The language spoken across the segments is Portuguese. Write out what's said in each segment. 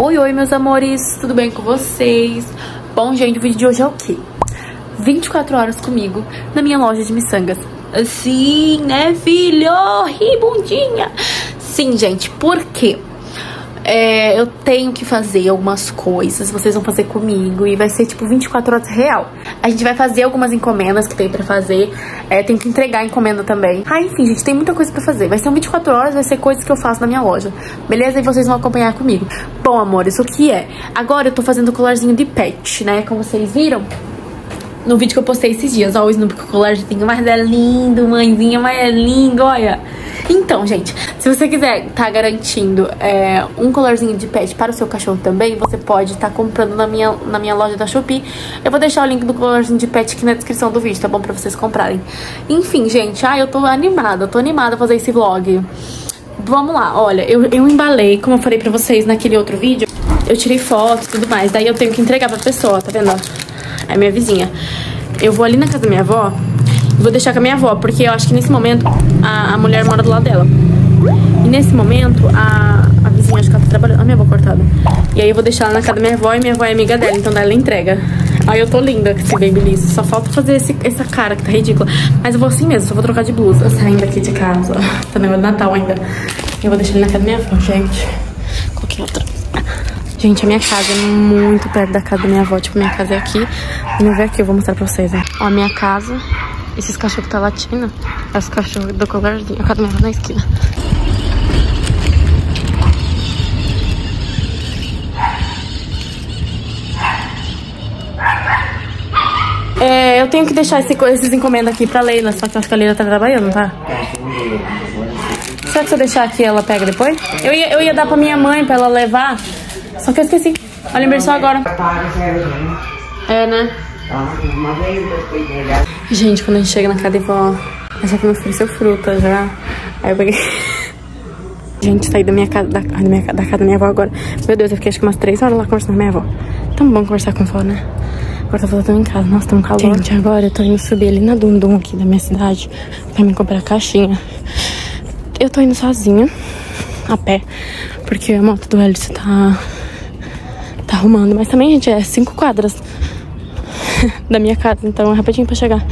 Oi, oi, meus amores, tudo bem com vocês? Bom, gente, o vídeo de hoje é o quê? 24 horas comigo na minha loja de miçangas. Sim, né, filho? Ri, bundinha! Sim, gente, por quê? É, eu tenho que fazer algumas coisas, vocês vão fazer comigo e vai ser tipo 24 horas real. A gente vai fazer algumas encomendas que tem pra fazer, é, tem que entregar a encomenda também. Ah, enfim, gente, tem muita coisa pra fazer. Vai ser um 24 horas, vai ser coisas que eu faço na minha loja, beleza? E vocês vão acompanhar comigo. Bom, amores, o que é? Agora eu tô fazendo colarzinho de pet, né? Como vocês viram, no vídeo que eu postei esses dias. Ó, o Snoopy com o colarzinho, mas é lindo, mãezinha, mas é lindo, olha. Então, gente, se você quiser tá garantindo é, um colarzinho de pet para o seu cachorro também, você pode estar tá comprando na minha, na minha loja da Shopee. Eu vou deixar o link do colarzinho de pet aqui na descrição do vídeo, tá bom? Pra vocês comprarem. Enfim, gente, ah, eu tô animada, tô animada a fazer esse vlog. Vamos lá, olha, eu, eu embalei, como eu falei pra vocês naquele outro vídeo, eu tirei foto e tudo mais, daí eu tenho que entregar pra pessoa, tá vendo? É minha vizinha. Eu vou ali na casa da minha avó, Vou deixar com a minha avó, porque eu acho que nesse momento a, a mulher mora do lado dela. E nesse momento a, a vizinha, acho que ela tá trabalhando. A minha avó cortada. E aí eu vou deixar ela na casa da minha avó e minha avó é amiga dela, então ela entrega. Aí eu tô linda com esse babyliss. Só falta fazer esse, essa cara que tá ridícula. Mas eu vou assim mesmo, só vou trocar de blusa. Saindo aqui de casa. Tá de Natal ainda. Eu vou deixar ele na casa da minha avó, gente. Qualquer outra. Gente, a minha casa é muito perto da casa da minha avó. Tipo, minha casa é aqui. Vamos ver aqui, eu vou mostrar pra vocês, né? Ó, a minha casa esses cachorros que tá latindo é os cachorros do colarzinho. A casa minha na esquina. É, eu tenho que deixar esse, esses encomendas aqui pra Leila, só que acho que a Leila tá trabalhando, tá? Será que se eu deixar aqui ela pega depois? Eu ia, eu ia dar pra minha mãe pra ela levar, só que eu esqueci. Ela lembrei só agora. É, né? Gente, quando a gente chega na casa de vó, essa aqui me ofereceu fruta já. Aí eu peguei. Gente, saí da minha casa, da, da, minha, da casa da minha avó agora. Meu Deus, eu fiquei acho que umas três horas lá conversando com a minha avó. Tão bom conversar com a avó, né? Agora tá voltando em casa. Nossa, tá um calor. Gente, agora eu tô indo subir ali na Dundum aqui da minha cidade pra me comprar caixinha. Eu tô indo sozinha, a pé, porque a moto do Hélice tá, tá arrumando. Mas também, gente, é cinco quadras da minha casa, então é rapidinho pra chegar.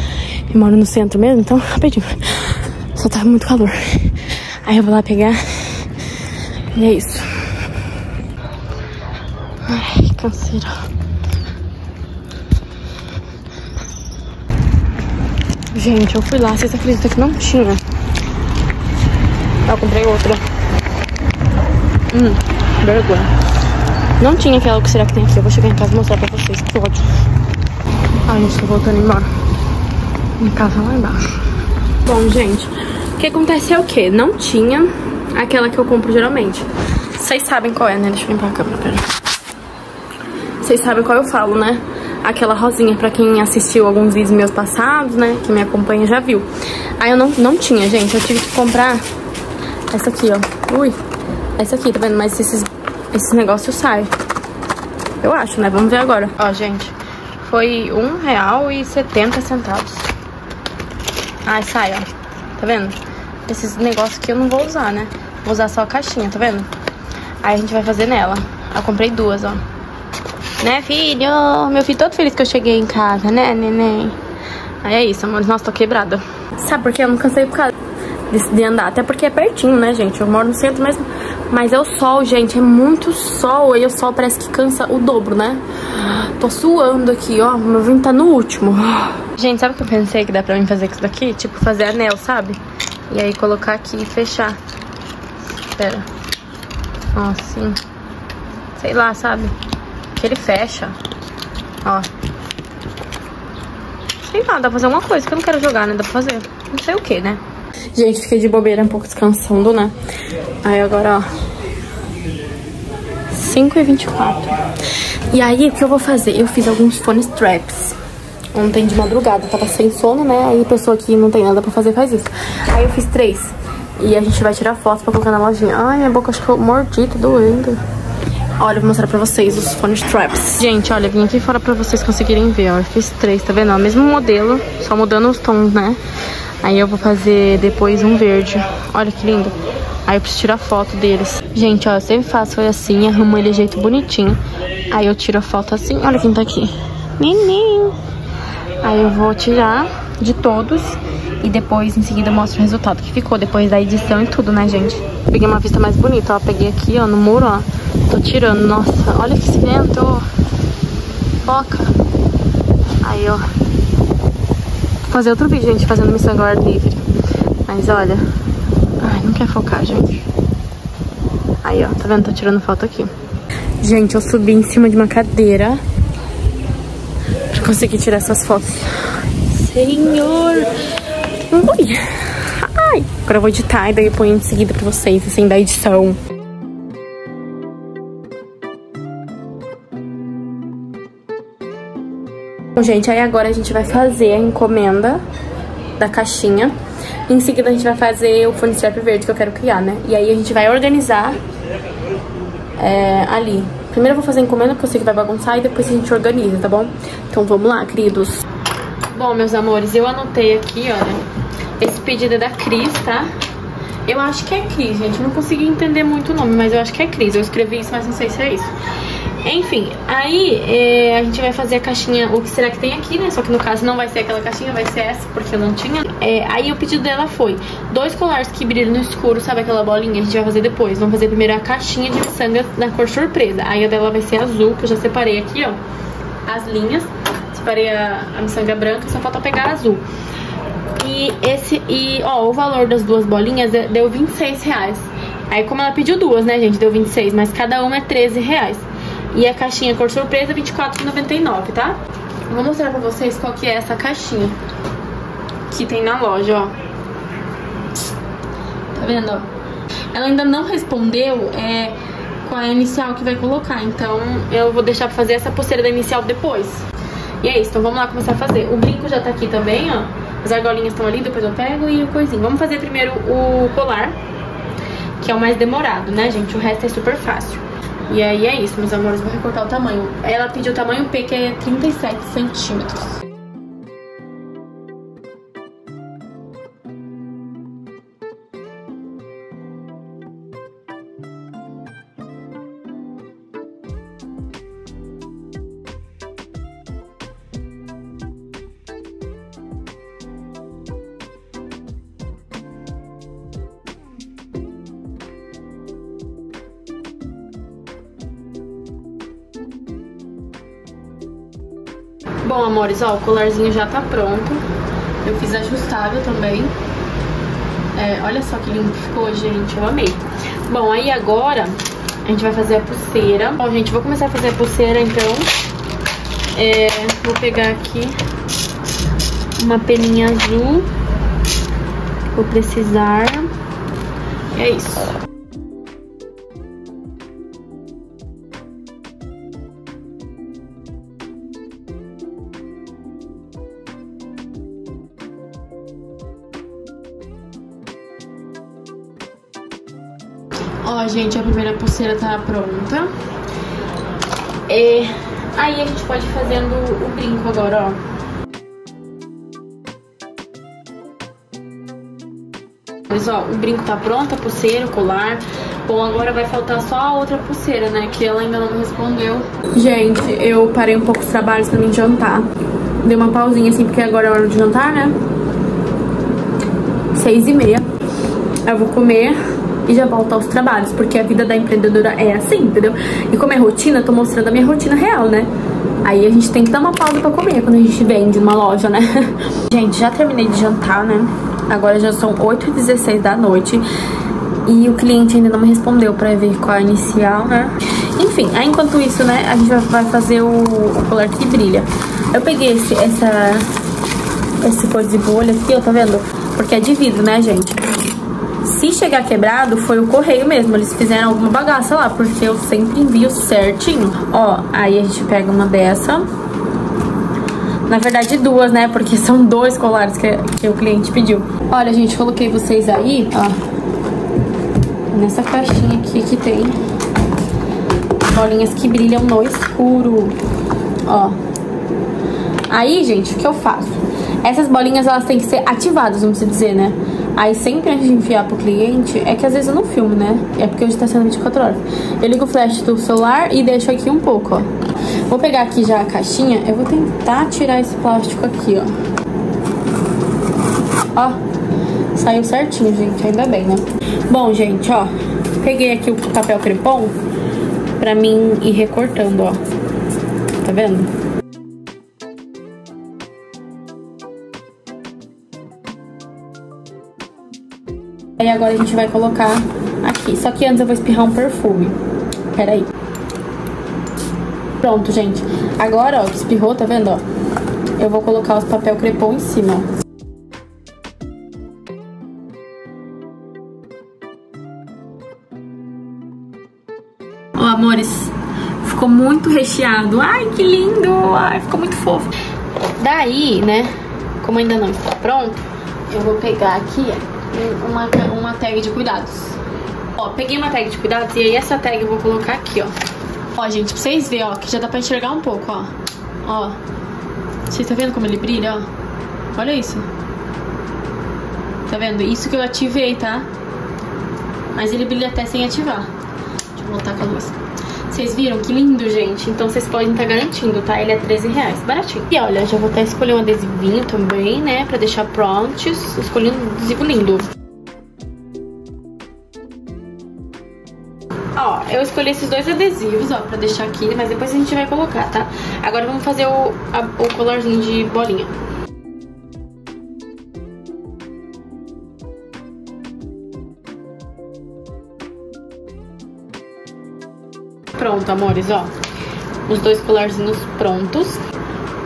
Eu moro no centro mesmo, então rapidinho. Só tá muito calor. Aí eu vou lá pegar. E é isso. Ai, canseira. Gente, eu fui lá, vocês acreditam que não tinha? Eu comprei outra. Hum, vergonha. Não tinha aquela que será que tem aqui. Eu vou chegar em casa e mostrar pra vocês. Que ódio. Ai, gente, tô voltando embora. Minha casa lá embaixo. Bom, gente, o que acontece é o quê? Não tinha aquela que eu compro geralmente. Vocês sabem qual é, né? Deixa eu limpar a câmera, pera. Vocês sabem qual eu falo, né? Aquela rosinha, pra quem assistiu alguns vídeos meus passados, né? Que me acompanha já viu. Aí eu não, não tinha, gente. Eu tive que comprar essa aqui, ó. Ui. Essa aqui, tá vendo? Mas esses, esses negócios saem. Eu acho, né? Vamos ver agora. Ó, gente foi um real e setenta centavos. Ai, sai, ó. Tá vendo? Esses negócios que eu não vou usar, né? Vou usar só a caixinha, tá vendo? Aí a gente vai fazer nela. Eu comprei duas, ó. Né, filho? Meu filho todo feliz que eu cheguei em casa, né, neném? Aí é isso, amores. Nossa, tô quebrada. Sabe por quê? Eu não cansei por causa de, de andar. Até porque é pertinho, né, gente? Eu moro no centro mesmo. Mas é o sol, gente. É muito sol. E o sol parece que cansa o dobro, né? Tô suando aqui, ó. Meu vinho tá no último. Gente, sabe o que eu pensei que dá pra mim fazer isso daqui? Tipo, fazer anel, sabe? E aí colocar aqui e fechar. Espera. Ó, assim. Sei lá, sabe? Que ele fecha. Ó. Sei lá, dá pra fazer uma coisa que eu não quero jogar, né? Dá pra fazer. Não sei o que, né? Gente, fiquei de bobeira um pouco descansando, né? Aí agora, ó. 5 e 24 E aí, o que eu vou fazer? Eu fiz alguns phone straps ontem de madrugada. Tava sem sono, né? Aí pessoa que não tem nada pra fazer faz isso. Aí eu fiz três. E a gente vai tirar fotos pra colocar na lojinha. Ai, minha boca acho que mordi, tá doendo. Olha, eu vou mostrar pra vocês os phone straps. Gente, olha, vim aqui fora pra vocês conseguirem ver, ó. Eu fiz três, tá vendo? o mesmo modelo, só mudando os tons, né? Aí eu vou fazer depois um verde. Olha que lindo. Aí eu preciso tirar foto deles. Gente, ó, eu sempre faço assim, arrumo ele de jeito bonitinho. Aí eu tiro a foto assim. Olha quem tá aqui. Neném. Aí eu vou tirar de todos. E depois, em seguida, mostro o resultado que ficou. Depois da edição e tudo, né, gente? Peguei uma vista mais bonita, ó. Peguei aqui, ó, no muro, ó. Tô tirando. Nossa, olha que ó. Foca. Aí, ó. Fazer outro vídeo, gente, fazendo missão agora livre. Mas olha. Ai, não quer focar, gente. Aí, ó, tá vendo? Tô tirando foto aqui. Gente, eu subi em cima de uma cadeira pra conseguir tirar essas fotos. Senhor! Ui! Ai! Agora eu vou editar e daí eu ponho em seguida pra vocês, assim, da edição. Bom, gente, aí agora a gente vai fazer a encomenda da caixinha. Em seguida a gente vai fazer o fone strap verde que eu quero criar, né? E aí a gente vai organizar é, ali. Primeiro eu vou fazer a encomenda porque eu sei que vai bagunçar e depois a gente organiza, tá bom? Então vamos lá, queridos. Bom, meus amores, eu anotei aqui, olha, esse pedido é da Cris, tá? Eu acho que é Cris, gente. Não consegui entender muito o nome, mas eu acho que é Cris. Eu escrevi isso, mas não sei se é isso. Enfim, aí é, a gente vai fazer a caixinha, o que será que tem aqui, né? Só que no caso não vai ser aquela caixinha, vai ser essa, porque eu não tinha. É, aí o pedido dela foi dois colares que brilham no escuro, sabe aquela bolinha? A gente vai fazer depois. Vamos fazer primeiro a caixinha de miçanga da cor surpresa. Aí a dela vai ser azul, que eu já separei aqui, ó, as linhas. Separei a, a miçanga branca, só falta pegar a azul. E esse, e ó, o valor das duas bolinhas é, deu 26 reais. Aí como ela pediu duas, né, gente, deu 26, mas cada uma é 13 reais. E a caixinha cor surpresa, R$24,99, tá? vou mostrar pra vocês qual que é essa caixinha. Que tem na loja, ó. Tá vendo, ó? Ela ainda não respondeu é, qual é a inicial que vai colocar. Então, eu vou deixar pra fazer essa pulseira da inicial depois. E é isso, então vamos lá começar a fazer. O brinco já tá aqui também, ó. As argolinhas estão ali, depois eu pego e o coisinho. Vamos fazer primeiro o colar, que é o mais demorado, né, gente? O resto é super fácil. E aí é isso, meus amores, vou recortar o tamanho. Ela pediu o tamanho P, que é 37 centímetros. Bom, amores, ó, o colarzinho já tá pronto. Eu fiz ajustável também. É, olha só que lindo que ficou, gente. Eu amei. Bom, aí agora a gente vai fazer a pulseira. Bom, gente, vou começar a fazer a pulseira, então. É, vou pegar aqui uma peninha azul. Vou precisar. É isso. Gente, a primeira pulseira tá pronta. É... Aí a gente pode ir fazendo o brinco agora, ó. Mas, ó, o brinco tá pronto, a pulseira, o colar. Bom, agora vai faltar só a outra pulseira, né? Que ela ainda não respondeu. Gente, eu parei um pouco os trabalhos pra mim jantar. Dei uma pausinha assim, porque agora é hora de jantar, né? Seis e meia. Eu vou comer e já volto aos trabalhos, porque a vida da empreendedora é assim, entendeu? E como é rotina, eu tô mostrando a minha rotina real, né? Aí a gente tem que dar uma pausa pra comer quando a gente vende numa loja, né? gente, já terminei de jantar, né? Agora já são 8h16 da noite e o cliente ainda não me respondeu pra ver qual é a inicial, né? Enfim, aí enquanto isso, né, a gente vai fazer o, o colar que brilha. Eu peguei esse, essa, esse coisa de bolha aqui, ó, tá vendo? Porque é de vidro, né, gente? Se chegar quebrado, foi o correio mesmo. Eles fizeram alguma bagaça lá, porque eu sempre envio certinho. Ó, aí a gente pega uma dessa. Na verdade, duas, né? Porque são dois colares que, que o cliente pediu. Olha, gente, coloquei vocês aí, ó. Nessa caixinha aqui que tem bolinhas que brilham no escuro. Ó. Aí, gente, o que eu faço? Essas bolinhas, elas têm que ser ativadas, vamos dizer, né? Aí sempre antes de enviar pro cliente, é que às vezes eu não filmo, né? É porque hoje tá sendo 24 horas. Eu ligo o flash do celular e deixo aqui um pouco, ó. Vou pegar aqui já a caixinha, eu vou tentar tirar esse plástico aqui, ó. Ó, saiu certinho, gente, ainda bem, né? Bom, gente, ó, peguei aqui o papel crepom pra mim ir recortando, ó. Tá vendo? Aí agora a gente vai colocar aqui. Só que antes eu vou espirrar um perfume. Pera aí. Pronto, gente. Agora, ó, que espirrou, tá vendo, ó? Eu vou colocar os papel crepom em cima, ó. Ó, amores, ficou muito recheado. Ai, que lindo! Ai, ficou muito fofo. Daí, né, como ainda não está pronto, eu vou pegar aqui, ó uma, uma tag de cuidados. Ó, peguei uma tag de cuidados e aí essa tag eu vou colocar aqui, ó. Ó, gente, pra vocês verem, ó, que já dá pra enxergar um pouco, ó. Ó. Vocês tá vendo como ele brilha, ó? Olha isso. Tá vendo? Isso que eu ativei, tá? Mas ele brilha até sem ativar. Deixa eu voltar com a luz. Vocês viram que lindo, gente? Então vocês podem estar tá garantindo, tá? Ele é 13 reais, baratinho. E olha, já vou até escolher um adesivinho também, né? Pra deixar prontos. Escolhi um adesivo lindo. Ó, eu escolhi esses dois adesivos, ó, pra deixar aqui, mas depois a gente vai colocar, tá? Agora vamos fazer o, a, o colarzinho de bolinha. Pronto, amores, ó. Os dois colarzinhos prontos.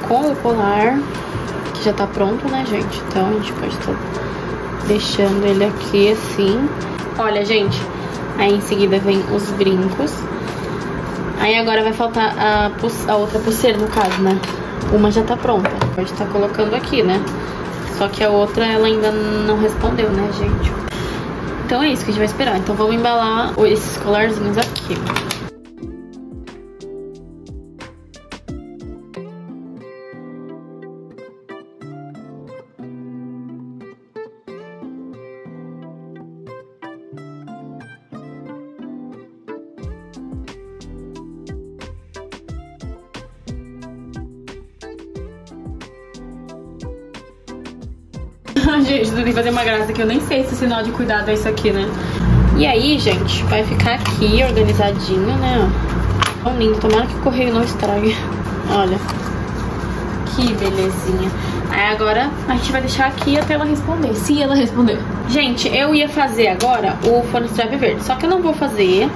Com o colar, que já tá pronto, né, gente? Então, a gente pode estar tá deixando ele aqui assim. Olha, gente, aí em seguida vem os brincos. Aí agora vai faltar a, a outra pulseira, no caso, né? Uma já tá pronta. Pode estar tá colocando aqui, né? Só que a outra, ela ainda não respondeu, né, gente? Então é isso que a gente vai esperar. Então vamos embalar esses colarzinhos aqui. Eu nem sei se sinal de cuidado é isso aqui, né? E aí, gente, vai ficar aqui organizadinho, né? Tão lindo, tomara que o correio não estrague. Olha. Que belezinha. Aí agora a gente vai deixar aqui até ela responder, se ela responder. Gente, eu ia fazer agora o fone strap verde, só que eu não vou fazer.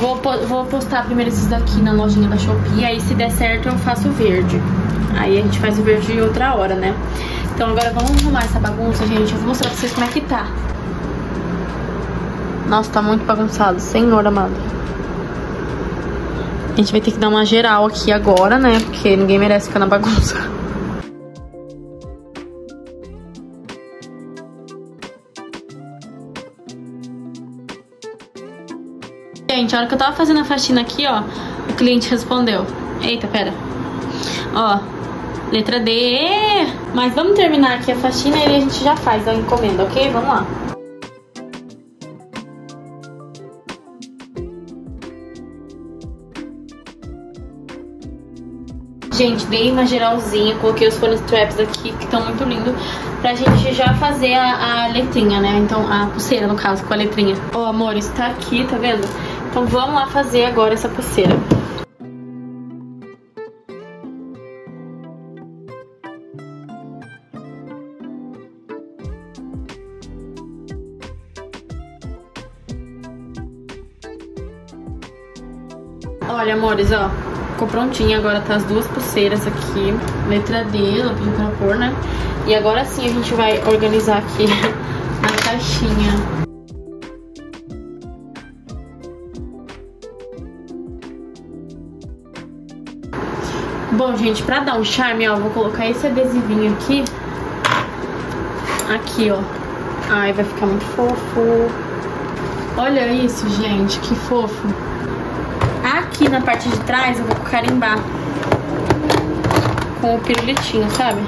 Vou, vou postar primeiro esses daqui na lojinha da Shopee, aí se der certo eu faço o verde. Aí a gente faz o verde outra hora, né? Então agora vamos arrumar essa bagunça, gente. Eu vou mostrar pra vocês como é que tá. Nossa, tá muito bagunçado. Senhor amado. A gente vai ter que dar uma geral aqui agora, né? Porque ninguém merece ficar na bagunça. Gente, a hora que eu tava fazendo a faxina aqui, ó, o cliente respondeu. Eita, pera. Ó, Letra D. Mas vamos terminar aqui a faxina e a gente já faz a encomenda, ok? Vamos lá. Gente, dei uma geralzinha, coloquei os phone straps aqui, que estão muito lindos, pra gente já fazer a, a, letrinha, né? Então, a pulseira, no caso, com a letrinha. Ó, oh, amores, tá aqui, tá vendo? Então vamos lá fazer agora essa pulseira. Olha, amores, ó. Ficou prontinha, agora tá as duas pulseiras aqui. Letra D, pediu pra pôr, né? E agora sim a gente vai organizar aqui na caixinha. Bom, gente, pra dar um charme, ó, vou colocar esse adesivinho aqui. Aqui, ó. Ai, vai ficar muito fofo. Olha isso, gente, que fofo. Na parte de trás eu vou carimbar com o pirulitinho, sabe?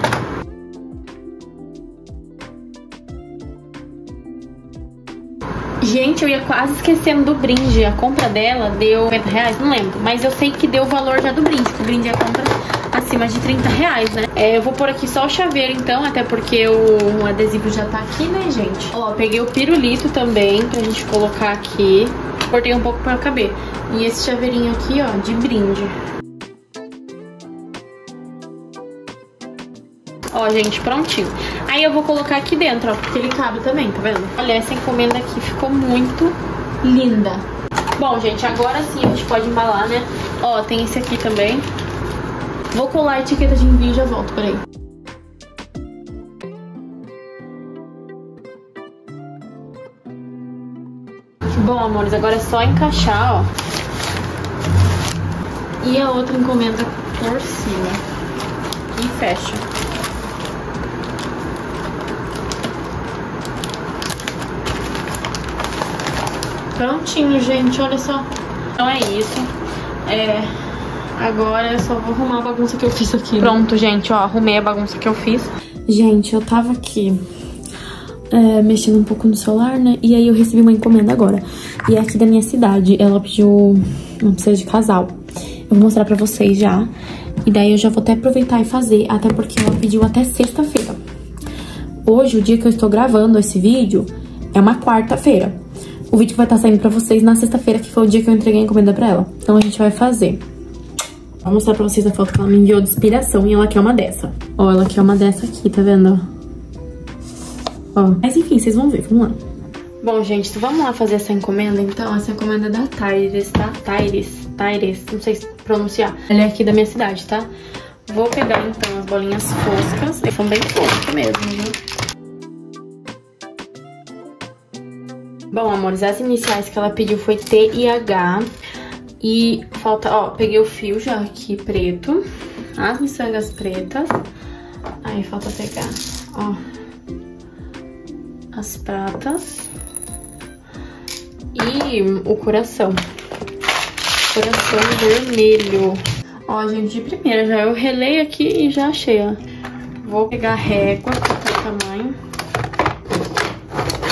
Gente, eu ia quase esquecendo do brinde. A compra dela deu 50 reais, não lembro. Mas eu sei que deu o valor já do brinde, que o brinde é compra acima de 30 reais, né? É, eu vou pôr aqui só o chaveiro, então, até porque o, o adesivo já tá aqui, né, gente? Ó, peguei o pirulito também pra gente colocar aqui. Cortei um pouco pra caber. E esse chaveirinho aqui, ó, de brinde. Ó, gente, prontinho. Aí eu vou colocar aqui dentro, ó, porque ele cabe também, tá vendo? Olha, essa encomenda aqui ficou muito linda. Bom, gente, agora sim a gente pode embalar, né? Ó, tem esse aqui também. Vou colar a etiqueta de envio e já volto, peraí. Bom, amores, agora é só encaixar, ó. E a outra encomenda por cima. E fecha. Prontinho, gente, olha só. Então é isso. É, Agora eu só vou arrumar a bagunça que eu fiz aqui. Pronto, gente, ó, arrumei a bagunça que eu fiz. Gente, eu tava aqui é, mexendo um pouco no celular, né? E aí eu recebi uma encomenda agora. E é aqui da minha cidade. Ela pediu uma precisa de casal. Eu vou mostrar pra vocês já. E daí eu já vou até aproveitar e fazer, até porque ela pediu até sexta-feira. Hoje, o dia que eu estou gravando esse vídeo, é uma quarta-feira. O vídeo vai estar saindo pra vocês na sexta-feira, que foi o dia que eu entreguei a encomenda pra ela. Então a gente vai fazer. Vou mostrar pra vocês a foto que ela me enviou de inspiração e ela quer uma dessa. Ó, ela quer uma dessa aqui, tá vendo? Ó, mas enfim, vocês vão ver, vamos lá. Bom, gente, então vamos lá fazer essa encomenda, então. Essa encomenda é da Tyres, tá? Tyres, Tyres, não sei pronunciar. Ela é aqui da minha cidade, tá? Vou pegar, então, as bolinhas foscas. Elas são bem foscas mesmo, viu? Bom, amores, as iniciais que ela pediu foi T e H. E falta, ó, peguei o fio já aqui preto, as miçangas pretas. Aí falta pegar, ó, as pratas e o coração. Coração vermelho. Ó, gente, de primeira já eu relei aqui e já achei, ó. Vou pegar a régua, que é o tamanho.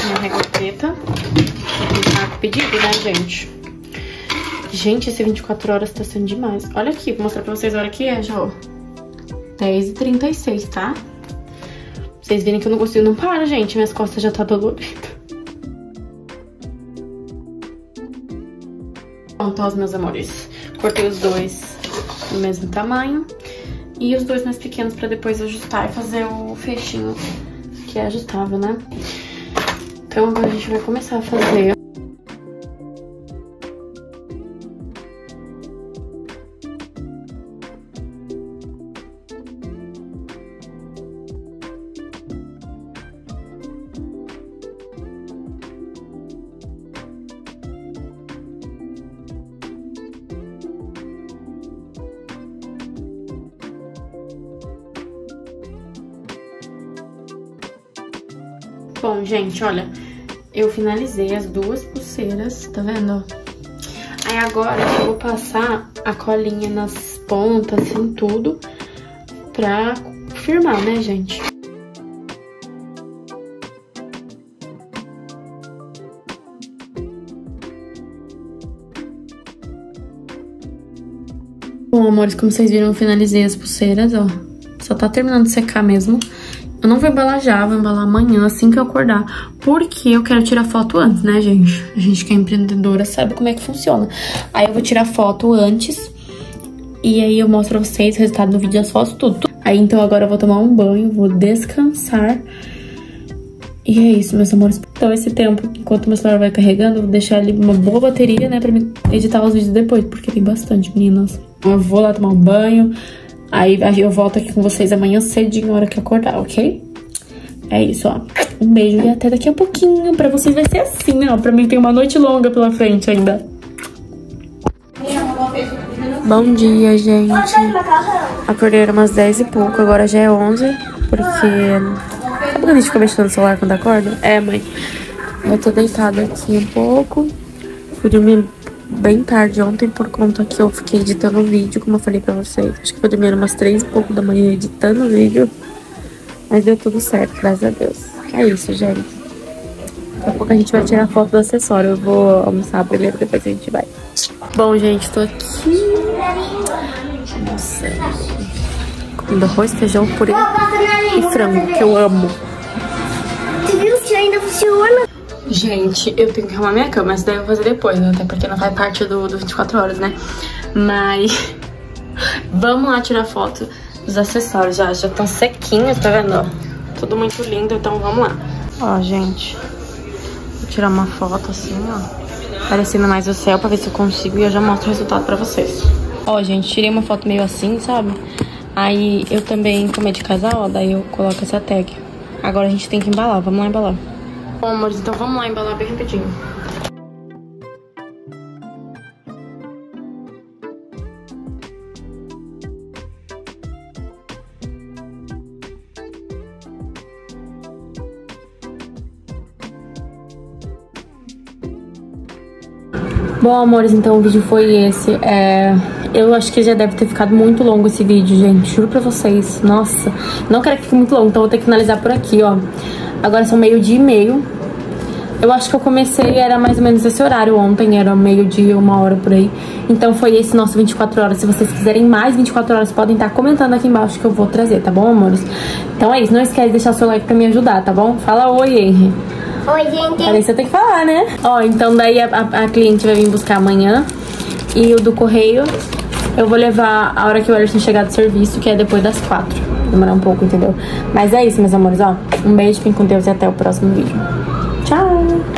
Minha régua preta. Tá pedido, né, gente? Gente, esse 24 horas tá sendo demais. Olha aqui, vou mostrar pra vocês a hora que é já, ó. 10h36, tá? Vocês virem que eu não consigo, não para, gente. Minhas costas já tá doloridas. Pronto, ó, meus amores. Cortei os dois do mesmo tamanho. E os dois mais pequenos pra depois ajustar e fazer o fechinho que é ajustável, né? Então agora a gente vai começar a fazer Bom, gente, olha, eu finalizei as duas pulseiras, tá vendo? Aí agora eu vou passar a colinha nas pontas, assim, tudo, pra firmar, né, gente? Bom, amores, como vocês viram, eu finalizei as pulseiras, ó. Só tá terminando de secar mesmo. Eu não vou embalar já, vou embalar amanhã, assim que eu acordar. Porque eu quero tirar foto antes, né, gente? A gente que é empreendedora sabe como é que funciona. Aí eu vou tirar foto antes. E aí eu mostro pra vocês o resultado do vídeo das fotos, tudo. Aí então agora eu vou tomar um banho, vou descansar. E é isso, meus amores. Então esse tempo, enquanto meu celular vai carregando, eu vou deixar ali uma boa bateria, né, pra me editar os vídeos depois. Porque tem bastante, meninas. Eu vou lá tomar um banho Aí eu volto aqui com vocês amanhã cedinho, na hora que acordar, ok? É isso, ó. Um beijo e até daqui a pouquinho. Pra vocês vai ser assim, né? Pra mim tem uma noite longa pela frente ainda. Bom dia, gente. Acordei umas 10 e pouco, agora já é 11. Porque... Sabe quando a gente fica mexendo no celular quando acorda? É, mãe. Eu tô deitada aqui um pouco. Fui dormir bem tarde ontem por conta que eu fiquei editando o vídeo, como eu falei pra vocês. Acho que foi dormindo umas três e pouco da manhã editando o vídeo. Mas deu tudo certo, graças a Deus. É isso, gente. Daqui a pouco a gente vai tirar foto do acessório. Eu vou almoçar primeiro, depois a gente vai. Bom, gente, tô aqui. Nossa. Comendo arroz, feijão, purê e frango, que eu amo. Tu viu que ainda funciona? Gente, eu tenho que arrumar minha cama, mas daí eu vou fazer depois, né? Até porque não faz parte do, do 24 horas, né? Mas vamos lá tirar foto dos acessórios. Já já estão sequinhos, tá vendo? Tudo muito lindo, então vamos lá. Ó, gente, vou tirar uma foto assim, ó. Parecendo mais o céu pra ver se eu consigo e eu já mostro o resultado pra vocês. Ó, gente, tirei uma foto meio assim, sabe? Aí eu também, como é de casal, ó, daí eu coloco essa tag. Agora a gente tem que embalar, vamos lá embalar. Bom, amores, então vamos lá embalar bem rapidinho. Bom, amores, então o vídeo foi esse. É... Eu acho que já deve ter ficado muito longo esse vídeo, gente. Juro pra vocês. Nossa, não quero que fique muito longo, então vou ter que finalizar por aqui, ó. Agora são meio dia e meio. Eu acho que eu comecei, era mais ou menos esse horário ontem, era meio dia, uma hora por aí. Então foi esse nosso 24 horas. Se vocês quiserem mais 24 horas, podem estar comentando aqui embaixo que eu vou trazer, tá bom, amores? Então é isso, não esquece de deixar seu like pra me ajudar, tá bom? Fala oi, Henry. Oi, gente. Falei, você tem que falar, né? Ó, então daí a, a, a cliente vai vir buscar amanhã. E o do correio, eu vou levar a hora que o Alisson chegar do serviço, que é depois das quatro. Demorar um pouco, entendeu? Mas é isso, meus amores, ó. Um beijo, fiquem com Deus e até o próximo vídeo. Tchau!